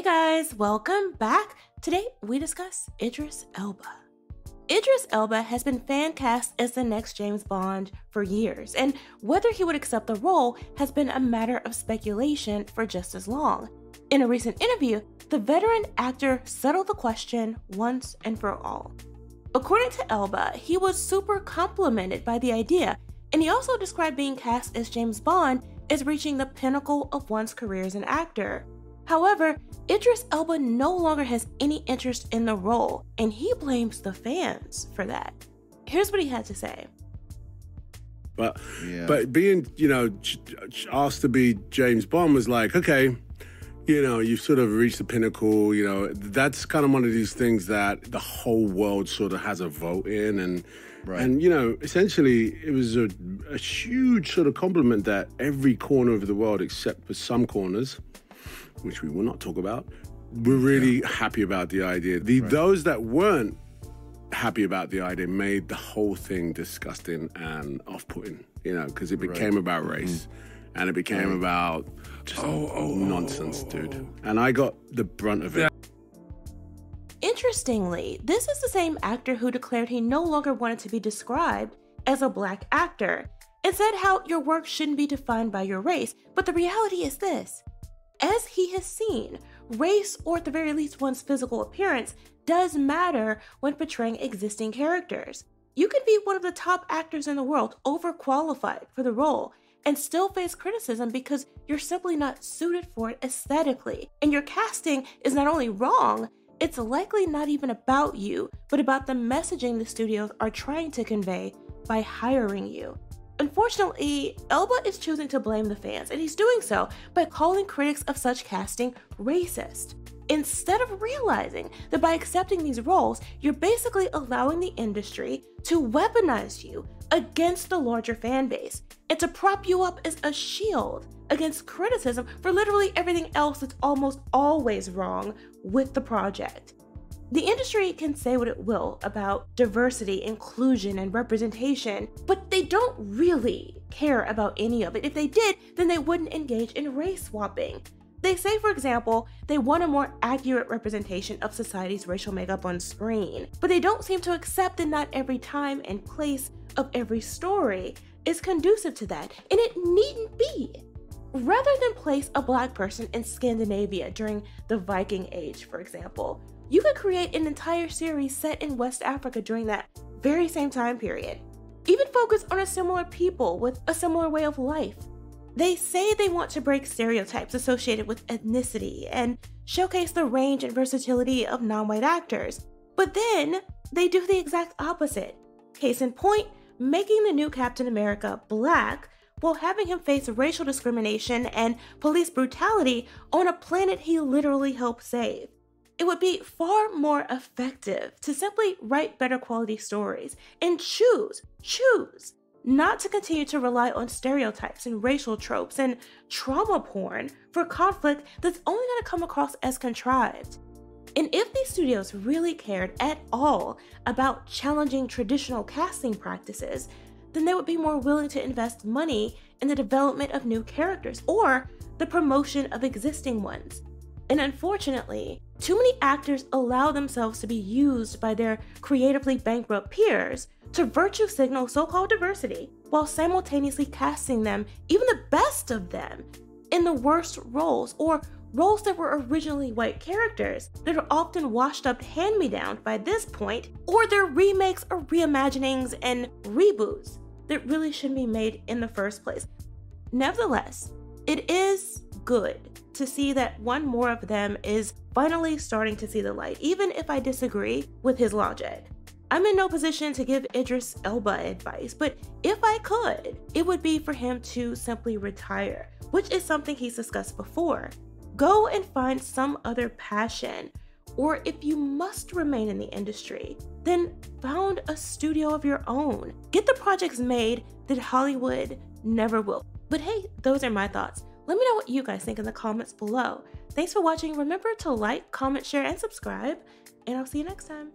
Hey guys, welcome back. Today we discuss Idris Elba. Idris Elba has been fan cast as the next James Bond for years, and whether he would accept the role has been a matter of speculation for just as long. In a recent interview, the veteran actor settled the question once and for all. According to Elba, he was super complimented by the idea, and he also described being cast as James Bond as reaching the pinnacle of one's career as an actor. However, Idris Elba no longer has any interest in the role, and he blames the fans for that. Here's what he had to say. But yeah. but being you know asked to be James Bond was like okay, you know you've sort of reached the pinnacle. You know that's kind of one of these things that the whole world sort of has a vote in, and right. and you know essentially it was a, a huge sort of compliment that every corner of the world except for some corners which we will not talk about, we're really yeah. happy about the idea. The right. those that weren't happy about the idea made the whole thing disgusting and off-putting. You know, because it became right. about mm-hmm. race. Mm-hmm. And it became right. about just oh, oh, nonsense, oh, dude. And I got the brunt of it. Interestingly, this is the same actor who declared he no longer wanted to be described as a black actor and said how your work shouldn't be defined by your race. But the reality is this as he has seen, race, or at the very least one's physical appearance, does matter when portraying existing characters. You can be one of the top actors in the world, overqualified for the role, and still face criticism because you're simply not suited for it aesthetically. And your casting is not only wrong, it's likely not even about you, but about the messaging the studios are trying to convey by hiring you. Unfortunately, Elba is choosing to blame the fans, and he's doing so by calling critics of such casting racist. Instead of realizing that by accepting these roles, you're basically allowing the industry to weaponize you against the larger fan base and to prop you up as a shield against criticism for literally everything else that's almost always wrong with the project. The industry can say what it will about diversity, inclusion, and representation, but they don't really care about any of it. If they did, then they wouldn't engage in race swapping. They say, for example, they want a more accurate representation of society's racial makeup on screen, but they don't seem to accept that not every time and place of every story is conducive to that, and it needn't be. Rather than place a black person in Scandinavia during the Viking Age, for example, you could create an entire series set in West Africa during that very same time period. Even focus on a similar people with a similar way of life. They say they want to break stereotypes associated with ethnicity and showcase the range and versatility of non white actors, but then they do the exact opposite. Case in point, making the new Captain America black while having him face racial discrimination and police brutality on a planet he literally helped save. It would be far more effective to simply write better quality stories and choose, choose not to continue to rely on stereotypes and racial tropes and trauma porn for conflict that's only going to come across as contrived. And if these studios really cared at all about challenging traditional casting practices, then they would be more willing to invest money in the development of new characters or the promotion of existing ones. And unfortunately, too many actors allow themselves to be used by their creatively bankrupt peers to virtue signal so called diversity while simultaneously casting them, even the best of them, in the worst roles or roles that were originally white characters that are often washed up hand me down by this point, or they're remakes or reimaginings and reboots that really shouldn't be made in the first place. Nevertheless, it is good to see that one more of them is finally starting to see the light, even if I disagree with his logic. I'm in no position to give Idris Elba advice, but if I could, it would be for him to simply retire, which is something he's discussed before. Go and find some other passion, or if you must remain in the industry, then found a studio of your own. Get the projects made that Hollywood never will. But hey, those are my thoughts. Let me know what you guys think in the comments below. Thanks for watching. Remember to like, comment, share, and subscribe, and I'll see you next time.